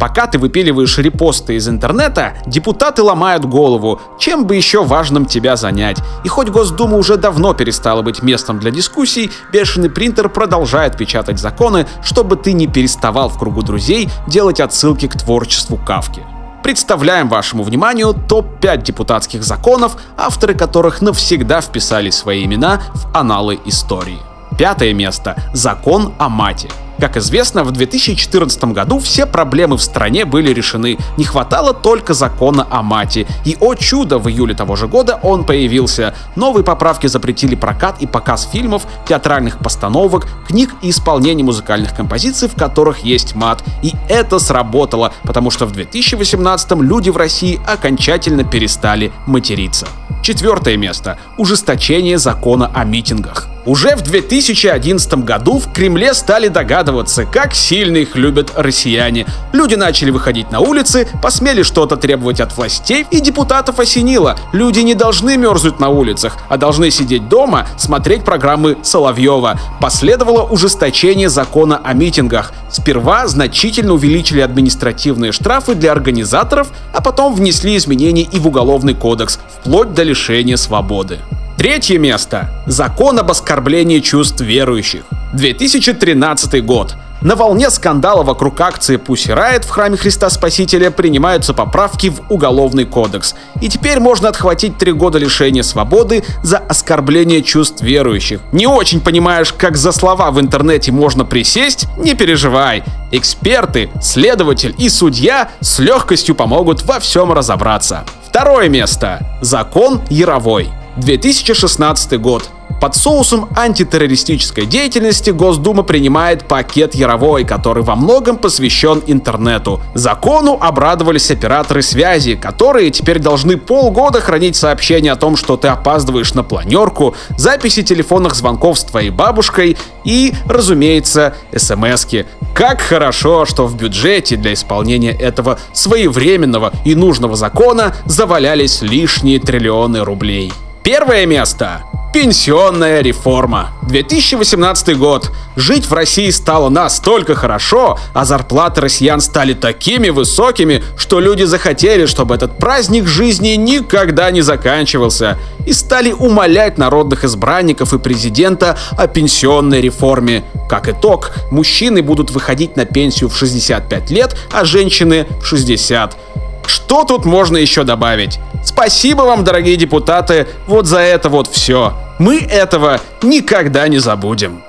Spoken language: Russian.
Пока ты выпиливаешь репосты из интернета, депутаты ломают голову, чем бы еще важным тебя занять. И хоть Госдума уже давно перестала быть местом для дискуссий, бешеный принтер продолжает печатать законы, чтобы ты не переставал в кругу друзей делать отсылки к творчеству Кавки. Представляем вашему вниманию топ-5 депутатских законов, авторы которых навсегда вписали свои имена в аналы истории. Пятое место. Закон о мате. Как известно, в 2014 году все проблемы в стране были решены. Не хватало только закона о мате. И, о чудо, в июле того же года он появился. Новые поправки запретили прокат и показ фильмов, театральных постановок, книг и исполнение музыкальных композиций, в которых есть мат. И это сработало, потому что в 2018 люди в России окончательно перестали материться. Четвертое место. Ужесточение закона о митингах. Уже в 2011 году в Кремле стали догадываться, как сильно их любят россияне. Люди начали выходить на улицы, посмели что-то требовать от властей, и депутатов осенило. Люди не должны мерзнуть на улицах, а должны сидеть дома, смотреть программы Соловьева. Последовало ужесточение закона о митингах. Сперва значительно увеличили административные штрафы для организаторов, а потом внесли изменения и в Уголовный кодекс, вплоть до лишения свободы. Третье место. Закон об оскорблении чувств верующих. 2013 год. На волне скандала вокруг акции Pussy Riot в храме Христа Спасителя принимаются поправки в Уголовный кодекс. И теперь можно отхватить три года лишения свободы за оскорбление чувств верующих. Не очень понимаешь, как за слова в интернете можно присесть? Не переживай. Эксперты, следователь и судья с легкостью помогут во всем разобраться. Второе место. Закон Яровой. 2016 год. Под соусом антитеррористической деятельности Госдума принимает пакет Яровой, который во многом посвящен интернету. Закону обрадовались операторы связи, которые теперь должны полгода хранить сообщения о том, что ты опаздываешь на планерку, записи телефонных звонков с твоей бабушкой и, разумеется, смски. Как хорошо, что в бюджете для исполнения этого своевременного и нужного закона завалялись лишние триллионы рублей. Первое место. Пенсионная реформа. 2018 год. Жить в России стало настолько хорошо, а зарплаты россиян стали такими высокими, что люди захотели, чтобы этот праздник жизни никогда не заканчивался, и стали умолять народных избранников и президента о пенсионной реформе. Как итог, мужчины будут выходить на пенсию в 65 лет, а женщины в 60. Что тут можно еще добавить? Спасибо вам, дорогие депутаты, вот за это вот все. Мы этого никогда не забудем.